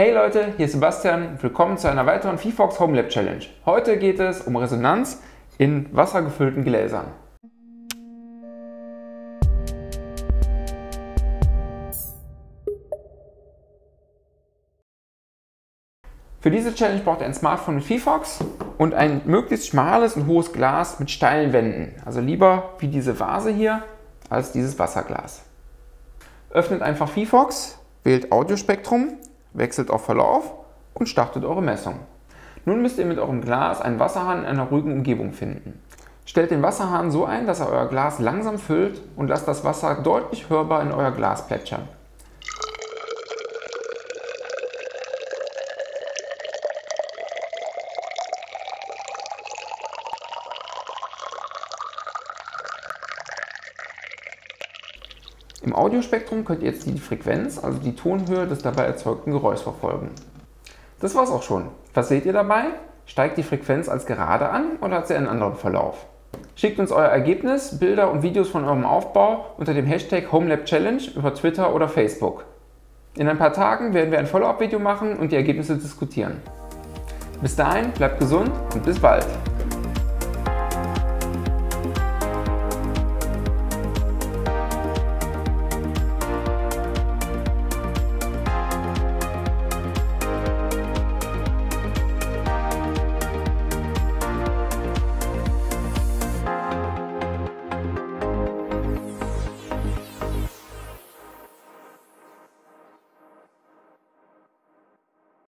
Hey Leute, hier ist Sebastian. Willkommen zu einer weiteren VFox Home Lab Challenge. Heute geht es um Resonanz in wassergefüllten Gläsern. Für diese Challenge braucht ihr ein Smartphone mit VFox und ein möglichst schmales und hohes Glas mit steilen Wänden. Also lieber wie diese Vase hier als dieses Wasserglas. Öffnet einfach VFox, wählt Audiospektrum wechselt auf Verlauf und startet eure Messung. Nun müsst ihr mit eurem Glas einen Wasserhahn in einer ruhigen Umgebung finden. Stellt den Wasserhahn so ein, dass er euer Glas langsam füllt und lasst das Wasser deutlich hörbar in euer Glas plätschern. Im Audiospektrum könnt ihr jetzt die Frequenz, also die Tonhöhe des dabei erzeugten Geräuschs verfolgen. Das war's auch schon. Was seht ihr dabei? Steigt die Frequenz als gerade an oder hat sie einen anderen Verlauf? Schickt uns euer Ergebnis, Bilder und Videos von eurem Aufbau unter dem Hashtag HomeLabChallenge über Twitter oder Facebook. In ein paar Tagen werden wir ein Follow-up-Video machen und die Ergebnisse diskutieren. Bis dahin, bleibt gesund und bis bald!